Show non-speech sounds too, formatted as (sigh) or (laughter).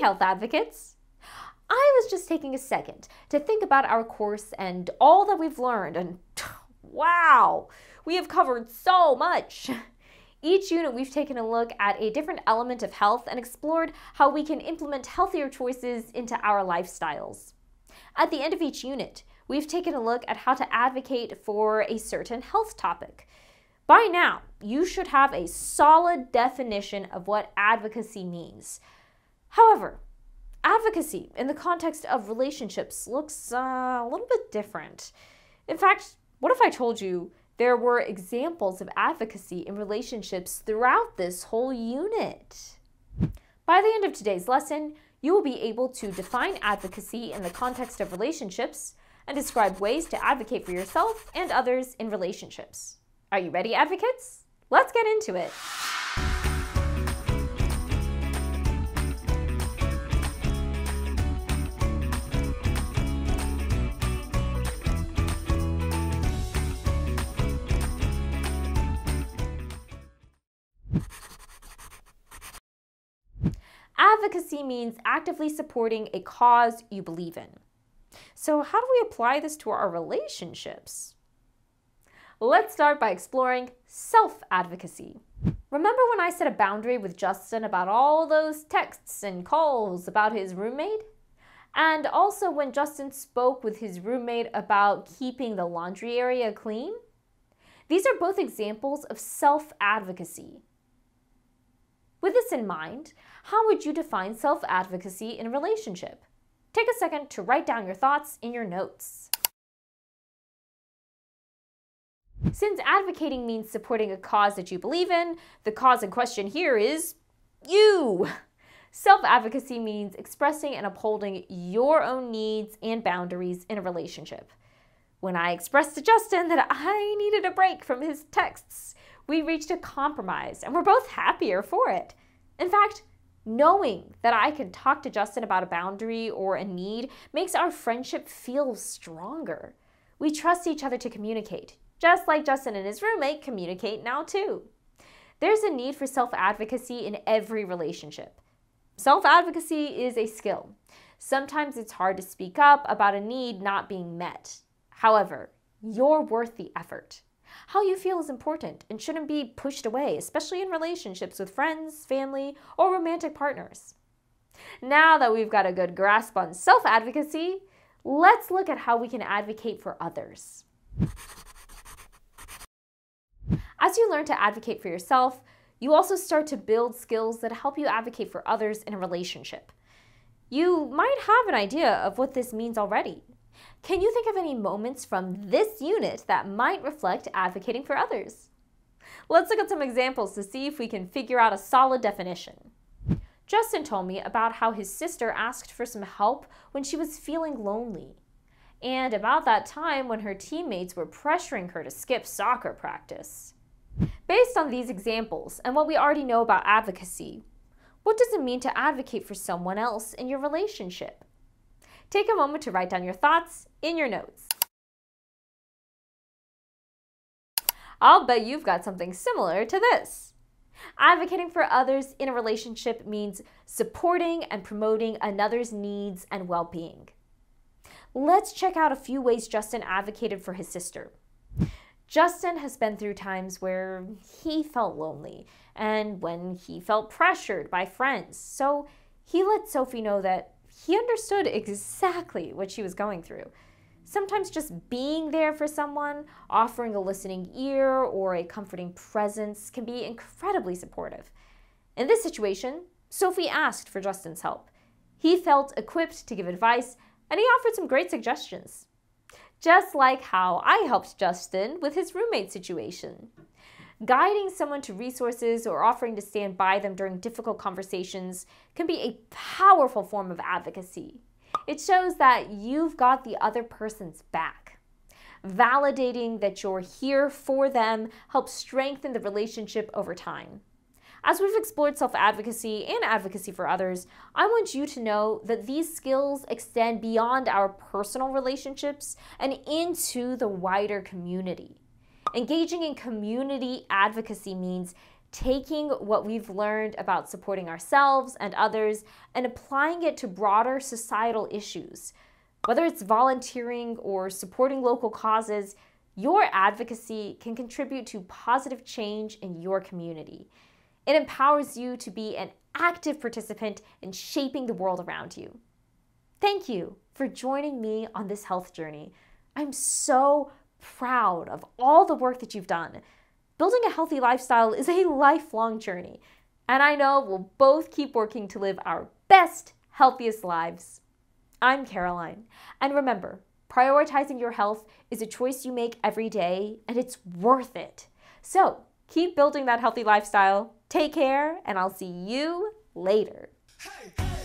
Health advocates! I was just taking a second to think about our course and all that we've learned, and (sighs) wow, we have covered so much. Each unit, we've taken a look at a different element of health and explored how we can implement healthier choices into our lifestyles. At the end of each unit, we've taken a look at how to advocate for a certain health topic. By now, you should have a solid definition of what advocacy means. However, advocacy in the context of relationships looks uh, a little bit different. In fact, what if I told you there were examples of advocacy in relationships throughout this whole unit? By the end of today's lesson, you will be able to define advocacy in the context of relationships and describe ways to advocate for yourself and others in relationships. Are you ready, advocates? Let's get into it. Advocacy means actively supporting a cause you believe in. So, how do we apply this to our relationships? Let's start by exploring self advocacy. Remember when I set a boundary with Justin about all those texts and calls about his roommate? And also when Justin spoke with his roommate about keeping the laundry area clean? These are both examples of self advocacy. With this in mind, how would you define self advocacy in a relationship? Take a second to write down your thoughts in your notes. Since advocating means supporting a cause that you believe in, the cause in question here is you. Self advocacy means expressing and upholding your own needs and boundaries in a relationship. When I expressed to Justin that I needed a break from his texts, we reached a compromise and we're both happier for it. In fact, knowing that I can talk to Justin about a boundary or a need makes our friendship feel stronger. We trust each other to communicate, just like Justin and his roommate communicate now too. There's a need for self advocacy in every relationship. Self advocacy is a skill. Sometimes it's hard to speak up about a need not being met. However, you're worth the effort. How you feel is important and shouldn't be pushed away, especially in relationships with friends, family, or romantic partners. Now that we've got a good grasp on self advocacy, let's look at how we can advocate for others. As you learn to advocate for yourself, you also start to build skills that help you advocate for others in a relationship. You might have an idea of what this means already. Can you think of any moments from this unit that might reflect advocating for others? Let's look at some examples to see if we can figure out a solid definition. Justin told me about how his sister asked for some help when she was feeling lonely, and about that time when her teammates were pressuring her to skip soccer practice. Based on these examples and what we already know about advocacy, what does it mean to advocate for someone else in your relationship? Take a moment to write down your thoughts in your notes. I'll bet you've got something similar to this. Advocating for others in a relationship means supporting and promoting another's needs and well being. Let's check out a few ways Justin advocated for his sister. Justin has been through times where he felt lonely and when he felt pressured by friends, so he let Sophie know that he understood exactly what she was going through. Sometimes just being there for someone, offering a listening ear or a comforting presence can be incredibly supportive. In this situation, Sophie asked for Justin's help. He felt equipped to give advice and he offered some great suggestions. Just like how I helped Justin with his roommate situation. Guiding someone to resources or offering to stand by them during difficult conversations can be a powerful form of advocacy. It shows that you've got the other person's back. Validating that you're here for them helps strengthen the relationship over time. As we've explored self advocacy and advocacy for others, I want you to know that these skills extend beyond our personal relationships and into the wider community. Engaging in community advocacy means taking what we've learned about supporting ourselves and others and applying it to broader societal issues. Whether it's volunteering or supporting local causes, your advocacy can contribute to positive change in your community. It empowers you to be an active participant in shaping the world around you. Thank you for joining me on this health journey. I'm so proud of all the work that you've done. Building a healthy lifestyle is a lifelong journey, and I know we'll both keep working to live our best, healthiest lives. I'm Caroline, and remember, prioritizing your health is a choice you make every day, and it's worth it. So keep building that healthy lifestyle. Take care, and I'll see you later. Hey.